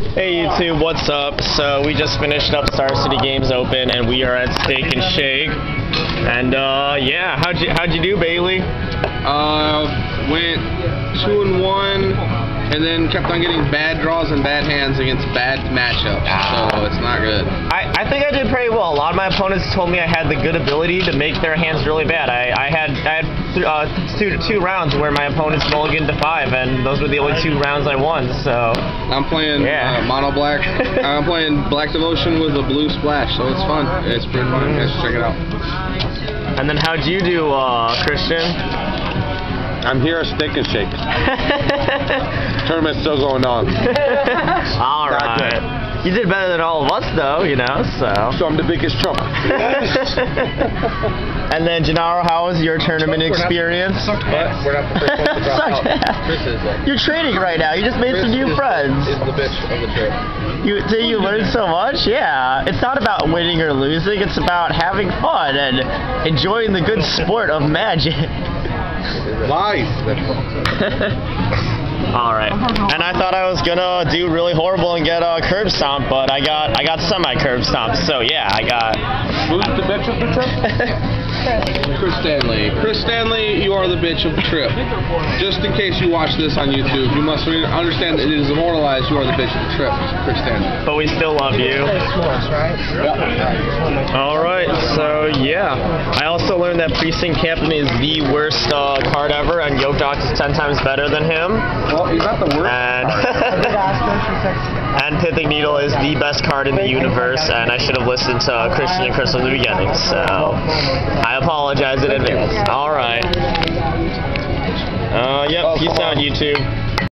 Hey YouTube, what's up? So we just finished up Star City Games Open and we are at Steak and Shake. And uh yeah, how'd you how'd you do, Bailey? Uh, went two and one, and then kept on getting bad draws and bad hands against bad matchups. So it's not good. I, I think I did pretty well. A lot of my opponents told me I had the good ability to make their hands really bad. I, I had I had th- uh, two two rounds where my opponents mulliganed to five, and those were the only two rounds I won. So I'm playing Yeah. uh, mono black. I'm playing black devotion with a blue splash, so it's fun. It's pretty fun. You guys should check it out. and then how'd you do, uh, Christian? I'm here at Steak and Shake. Tournament's still going on. All right. Not right. You did better than all of us, though. You know, so. So I'm the biggest trump. and then Gennaro, how was your tournament experience? We're not the first ones to drop Sucked out. ass. Chris is though. You're training right now. You just made some new Chris is- friends. Is the bitch of the trip. You so you learned so much. Yeah, it's not about winning or losing. It's about having fun and enjoying the good sport of magic. Lies. All right. And I thought I was gonna do really horrible and get a curb stomp, but I got I got semi curb stomp. So yeah, I got. Who's the bitch of the trip? Chris Stanley. Chris Stanley, you are the bitch of the trip. Just in case you watch this on YouTube, you must understand that it is immortalized. You are the bitch of the trip, Chris Stanley. but we still love you. All right, so yeah, I also learned that Precinct Captain is the worst uh, card ever, and Yokdok is ten times better than him. Well, he's not the worst. And and Pithing Needle is the best card in the universe, and I should have listened to Christian and Chris from the beginning. So I apologize in advance. All right. Uh, yep. Peace out, YouTube.